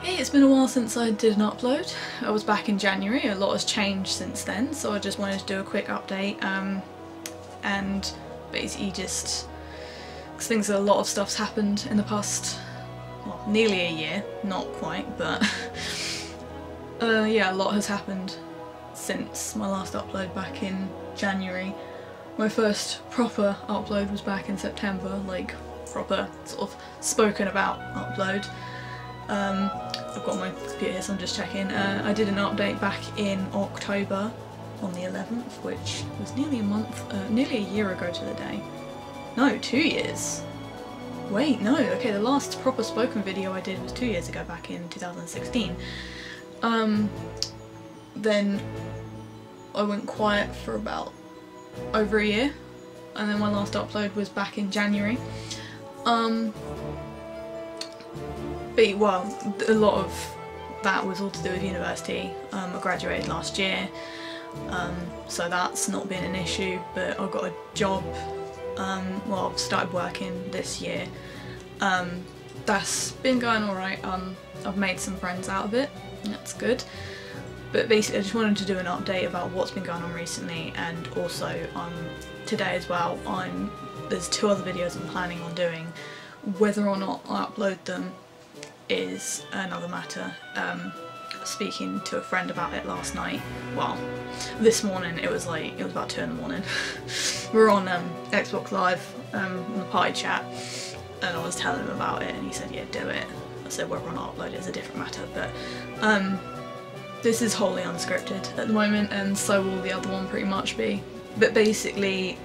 Hey, it's been a while since I did an upload. I was back in January, a lot has changed since then, so I just wanted to do a quick update um, and basically just because things a lot of stuff's happened in the past well nearly a year not quite but uh, yeah a lot has happened since my last upload back in January. My first proper upload was back in September like proper sort of spoken about upload um, I've got my computer here so I'm just checking uh, I did an update back in October on the 11th which was nearly a month uh, nearly a year ago to the day no, two years. Wait, no, okay, the last proper spoken video I did was two years ago, back in 2016. Um, then I went quiet for about over a year, and then my last upload was back in January. Um, but, well, a lot of that was all to do with university. Um, I graduated last year, um, so that's not been an issue, but I got a job um, well I've started working this year. Um, that's been going alright, um, I've made some friends out of it, that's good. But basically I just wanted to do an update about what's been going on recently and also um, today as well I'm there's two other videos I'm planning on doing. Whether or not I upload them is another matter. Um, speaking to a friend about it last night. Well, this morning it was like, it was about 2 in the morning. we were on um, Xbox Live um, on the party chat and I was telling him about it and he said, yeah, do it. I said whether or not upload it is a different matter, but um, this is wholly unscripted at the moment and so will the other one pretty much be. But basically,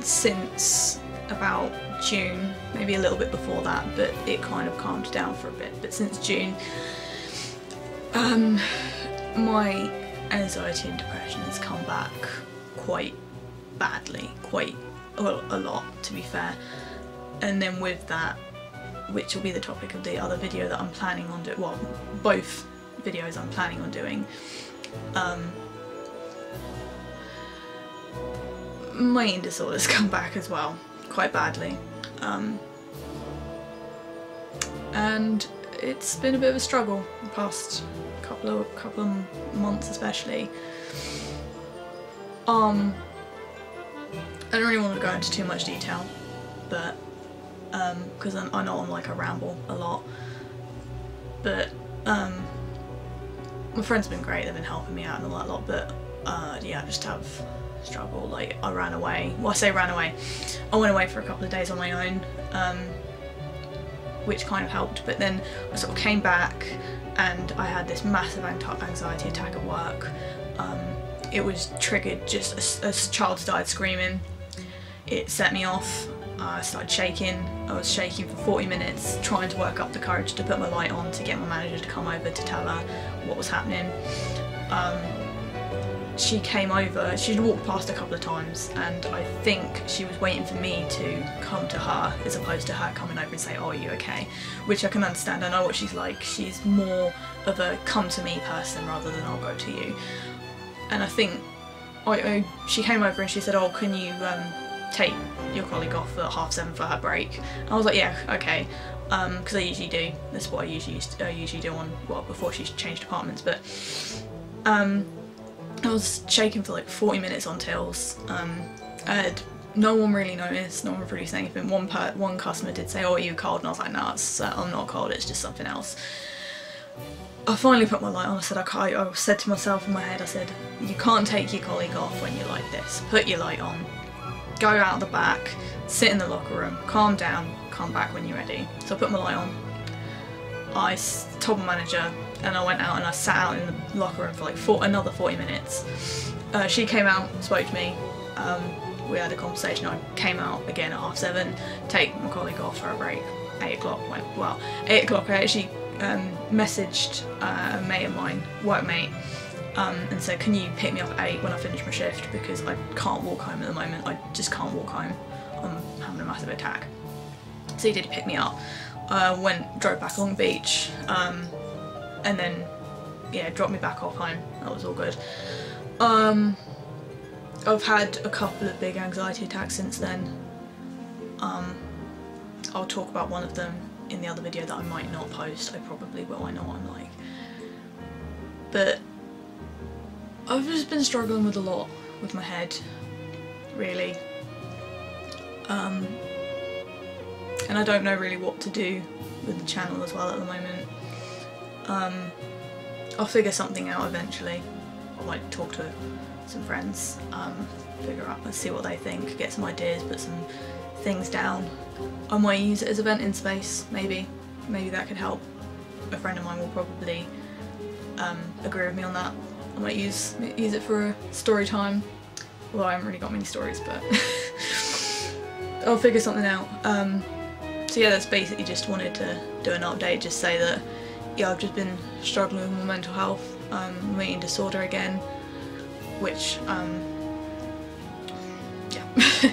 since about June, maybe a little bit before that, but it kind of calmed down for a bit, but since June, um, my anxiety and depression has come back quite badly, quite well, a lot to be fair. And then with that, which will be the topic of the other video that I'm planning on doing, well, both videos I'm planning on doing, um, my eating disorders come back as well, quite badly. Um, and it's been a bit of a struggle the past couple of couple of months especially. Um, I don't really want to go into too much detail, but because um, I know I'm not on like a ramble a lot, but um, my friends have been great. They've been helping me out and all that lot, but uh, yeah, I just have struggle. Like I ran away. Well, I say ran away. I went away for a couple of days on my own. Um, which kind of helped. But then I sort of came back and I had this massive anxiety attack at work. Um, it was triggered just as a child started screaming. It set me off. I started shaking. I was shaking for 40 minutes, trying to work up the courage to put my light on to get my manager to come over to tell her what was happening. Um, she came over, she'd walked past a couple of times and I think she was waiting for me to come to her as opposed to her coming over and say, oh, are you okay? Which I can understand, I know what she's like. She's more of a come to me person rather than I'll go to you. And I think I, I she came over and she said, oh, can you um, take your colleague off at half seven for her break? And I was like, yeah, okay. Because um, I usually do. That's what I usually used to, I usually do on, well, before she changed departments. But um, I was shaking for like 40 minutes on tills. Um, no one really noticed, no one really saying anything. One per one customer did say, oh, are you cold? And I was like, no, uh, I'm not cold, it's just something else. I finally put my light on, I said, I, can't, I said to myself in my head, I said, you can't take your colleague off when you're like this. Put your light on, go out the back, sit in the locker room, calm down, come back when you're ready. So I put my light on. I told my manager, and I went out and I sat out in the locker room for like four, another 40 minutes. Uh, she came out, spoke to me, um, we had a conversation, I came out again at half seven, take my colleague off for a break, 8 o'clock, went, well, 8 o'clock I actually um, messaged uh, a mate of mine, workmate, um, and said can you pick me up at 8 when I finish my shift? Because I can't walk home at the moment, I just can't walk home, I'm having a massive attack. So he did pick me up, uh, went, drove back along the beach, um, and then yeah dropped me back off home that was all good um I've had a couple of big anxiety attacks since then um I'll talk about one of them in the other video that I might not post. I probably will, I know what I'm like. But I've just been struggling with a lot with my head, really. Um, and I don't know really what to do with the channel as well at the moment. Um, I'll figure something out eventually. I might talk to some friends, um, figure out, let's see what they think, get some ideas, put some things down. I might use it as a venting space, maybe. Maybe that could help. A friend of mine will probably um, agree with me on that. I might use use it for a story time. Well, I haven't really got many stories, but I'll figure something out. Um, so yeah, that's basically just wanted to do an update, just say that yeah, I've just been struggling with my mental health, um, eating disorder again, which um, yeah.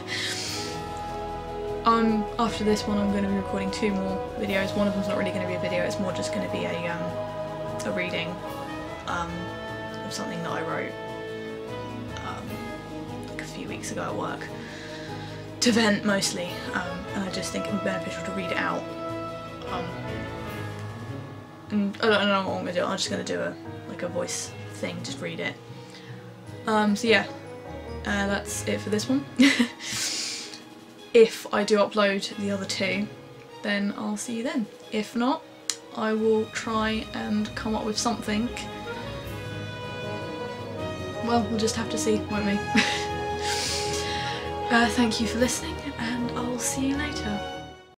um, after this one, I'm going to be recording two more videos. One of them's not really going to be a video; it's more just going to be a um, a reading um, of something that I wrote um, like a few weeks ago at work to vent mostly, um, and I just think it would be beneficial to read it out. And I don't, know what I'm gonna do. I'm just gonna do a like a voice thing, just read it. Um, so yeah, uh, that's it for this one. if I do upload the other two, then I'll see you then. If not, I will try and come up with something. Well, we'll just have to see, won't we? uh, thank you for listening, and I'll see you later.